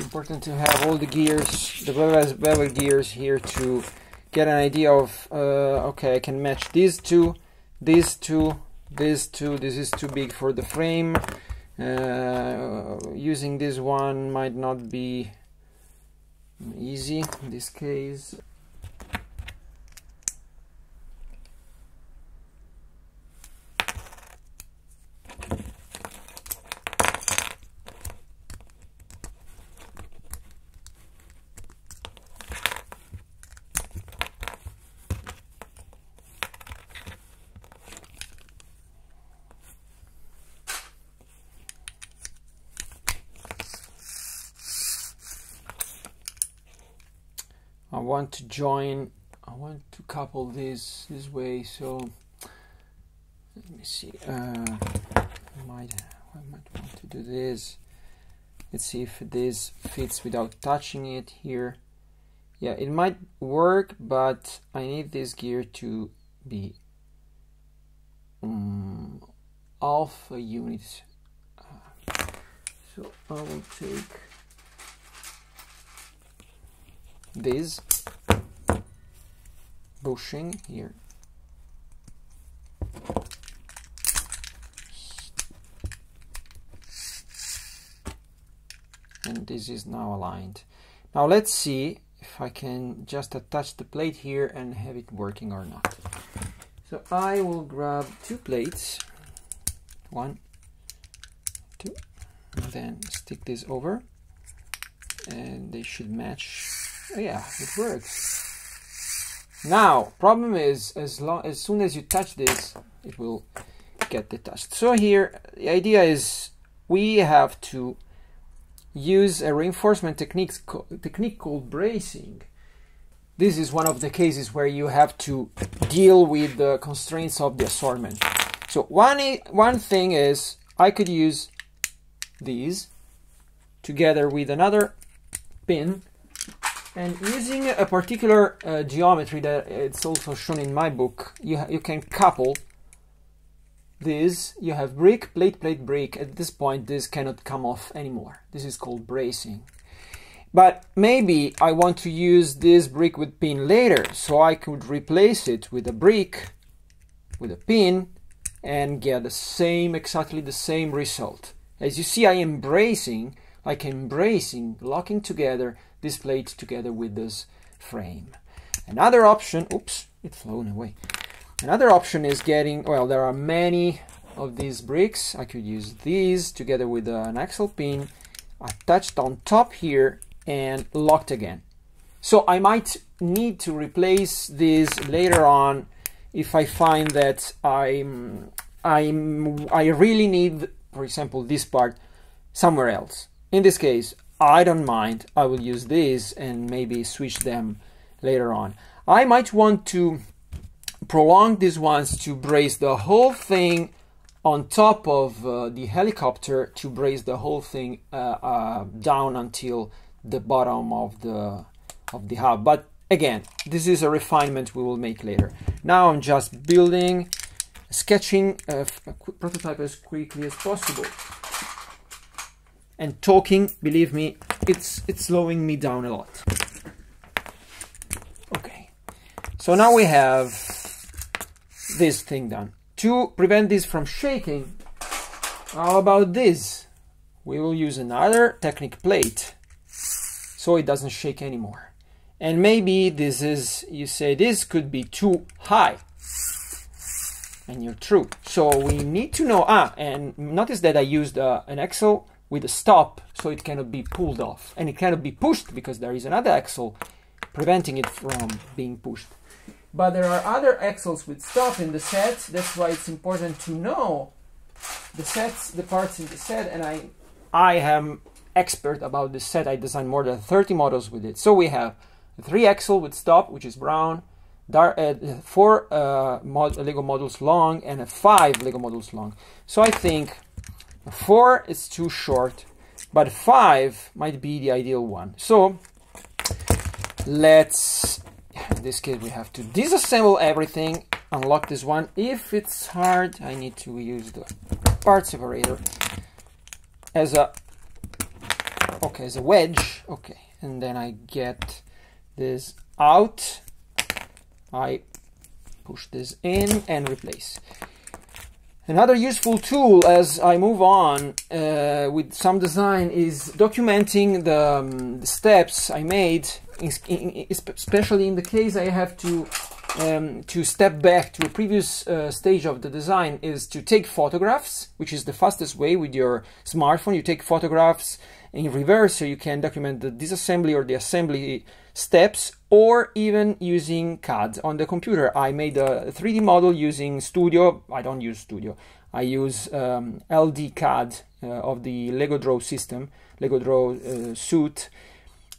important to have all the gears, the bevel gears here to get an idea of, uh, okay, I can match these two, these two, these two, this is too big for the frame. Uh, using this one might not be easy in this case. Want to join I want to couple this this way so let me see uh, I might I might want to do this. Let's see if this fits without touching it here. Yeah it might work but I need this gear to be um, alpha units. Uh, so I will take this bushing here. And this is now aligned. Now let's see if I can just attach the plate here and have it working or not. So I will grab two plates. One two and then stick this over. And they should match. Oh, yeah it works now problem is as long as soon as you touch this it will get detached. So here the idea is we have to use a reinforcement technique technique called bracing. This is one of the cases where you have to deal with the constraints of the assortment. So one one thing is I could use these together with another pin and using a particular uh, geometry that it's also shown in my book you, you can couple this you have brick plate plate brick. At this point this cannot come off anymore. This is called bracing. But maybe I want to use this brick with pin later so I could replace it with a brick with a pin and get the same exactly the same result. As you see I am bracing like embracing locking together this plate together with this frame. Another option, oops, it's flown away. Another option is getting, well, there are many of these bricks. I could use these together with an axle pin attached on top here and locked again. So I might need to replace this later on if I find that I'm, I'm, I really need, for example, this part somewhere else. In this case, I don't mind. I will use these and maybe switch them later on. I might want to prolong these ones to brace the whole thing on top of uh, the helicopter to brace the whole thing uh, uh, down until the bottom of the of the hub. But again, this is a refinement we will make later. Now I'm just building, sketching a prototype as quickly as possible and talking believe me it's it's slowing me down a lot. Okay. So now we have this thing done. To prevent this from shaking how about this? We will use another Technic plate so it doesn't shake anymore. And maybe this is you say this could be too high. And you're true. So we need to know ah and notice that I used uh, an axle with a stop so it cannot be pulled off. And it cannot be pushed because there is another axle preventing it from being pushed. But there are other axles with stop in the set. That's why it's important to know the sets the parts in the set and i i am expert about this set. I designed more than 30 models with it. So we have three axle with stop which is brown dark, uh, four uh, mod lego modules long and a five lego modules long. So i think Four is too short, but five might be the ideal one. So let's, in this case, we have to disassemble everything, unlock this one. If it's hard, I need to use the part separator as a okay as a wedge okay and then I get this out I push this in and replace Another useful tool as I move on uh, with some design is documenting the, um, the steps I made, especially in the case I have to um, to step back to a previous uh, stage of the design is to take photographs, which is the fastest way with your smartphone. You take photographs in reverse so you can document the disassembly or the assembly steps or even using CAD on the computer. I made a 3D model using Studio. I don't use Studio. I use um, LD CAD uh, of the Lego Draw system, Lego Draw uh, suite.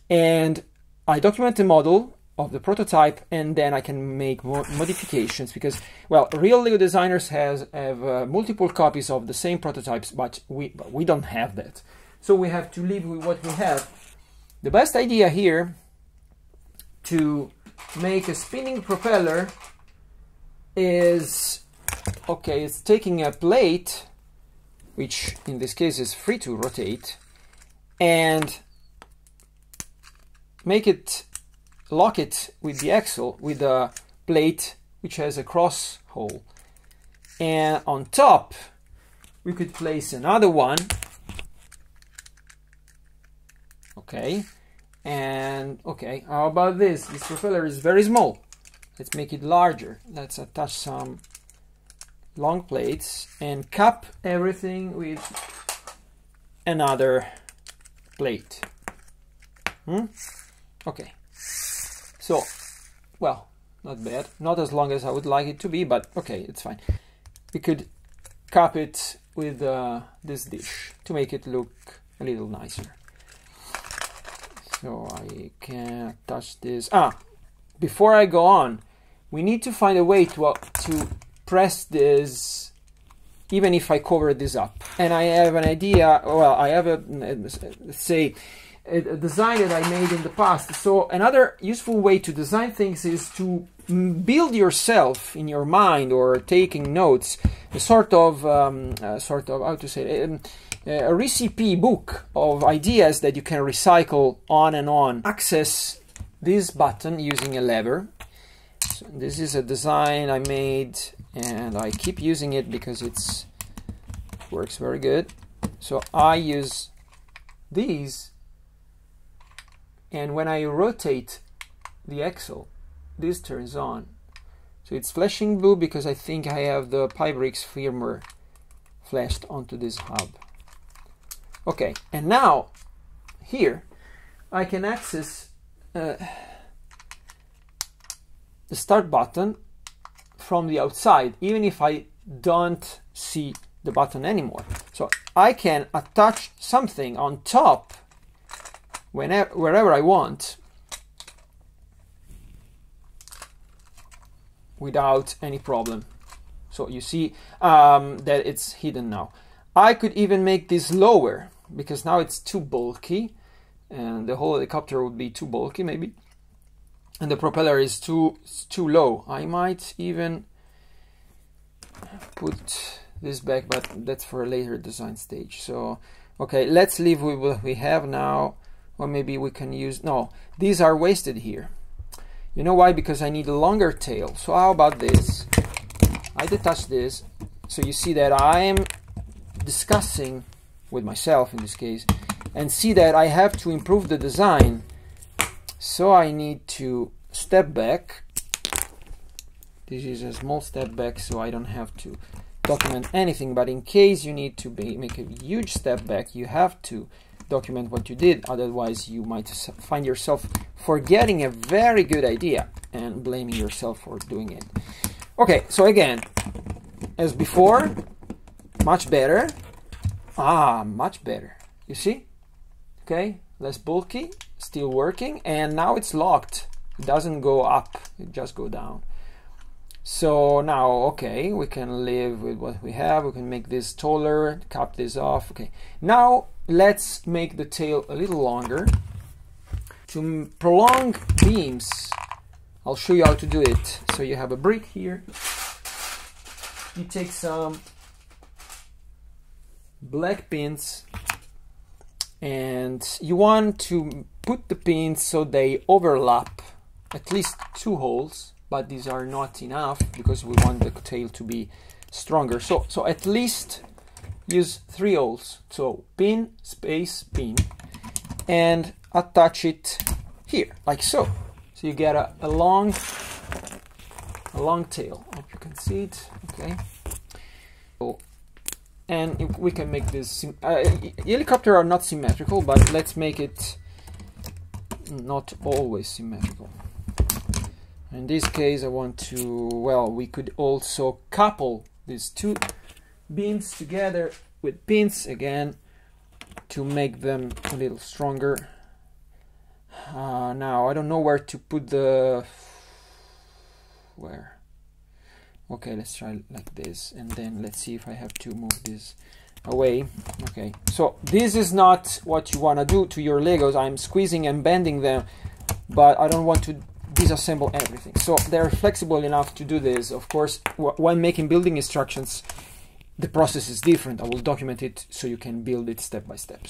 And I document the model of the prototype and then I can make modifications because, well, real Lego designers has, have uh, multiple copies of the same prototypes, but we, but we don't have that. So we have to live with what we have. The best idea here to make a spinning propeller is okay it's taking a plate which in this case is free to rotate and make it lock it with the axle with a plate which has a cross hole. And on top we could place another one. Okay and okay, how about this? This propeller is very small. Let's make it larger. Let's attach some long plates and cap everything with another plate. Hmm? Okay. So, well, not bad. Not as long as I would like it to be, but okay, it's fine. We could cap it with uh, this dish to make it look a little nicer so I can touch this. Ah before I go on we need to find a way to, uh, to press this even if I cover this up. And I have an idea well I have a let's say a design that I made in the past. So another useful way to design things is to build yourself in your mind or taking notes a sort of um, a sort of how to say it, um, a recipe book of ideas that you can recycle on and on. Access this button using a lever. So this is a design I made and I keep using it because it's works very good. So I use these and when I rotate the axle this turns on. So it's flashing blue because I think I have the Pybricks firmware flashed onto this hub. Okay, and now here I can access uh, the start button from the outside, even if I don't see the button anymore. So I can attach something on top whenever, wherever I want without any problem. So you see um, that it's hidden now. I could even make this lower because now it's too bulky and the whole helicopter would be too bulky maybe and the propeller is too too low. I might even put this back but that's for a later design stage. So okay let's leave with what we have now or maybe we can use no these are wasted here you know why? Because I need a longer tail. So how about this? I detach this so you see that I'm discussing with myself in this case and see that I have to improve the design. So I need to step back. This is a small step back so I don't have to document anything but in case you need to make a huge step back you have to document what you did otherwise you might find yourself forgetting a very good idea and blaming yourself for doing it okay so again as before much better ah much better you see okay less bulky still working and now it's locked it doesn't go up it just go down so now, okay, we can live with what we have. We can make this taller, cap this off. Okay, now let's make the tail a little longer. To prolong beams, I'll show you how to do it. So you have a brick here. You take some black pins and you want to put the pins so they overlap at least two holes but these are not enough because we want the tail to be stronger. So so at least use three holes. So pin space pin and attach it here like so. So you get a, a long a long tail. Hope you can see it. Okay. So, and we can make this uh, helicopter are not symmetrical but let's make it not always symmetrical. In this case I want to well we could also couple these two beams together with pins again to make them a little stronger. Uh, now I don't know where to put the where okay let's try like this and then let's see if I have to move this away. Okay so this is not what you want to do to your Legos. I'm squeezing and bending them but I don't want to disassemble everything. So they're flexible enough to do this. Of course when making building instructions the process is different. I will document it so you can build it step by step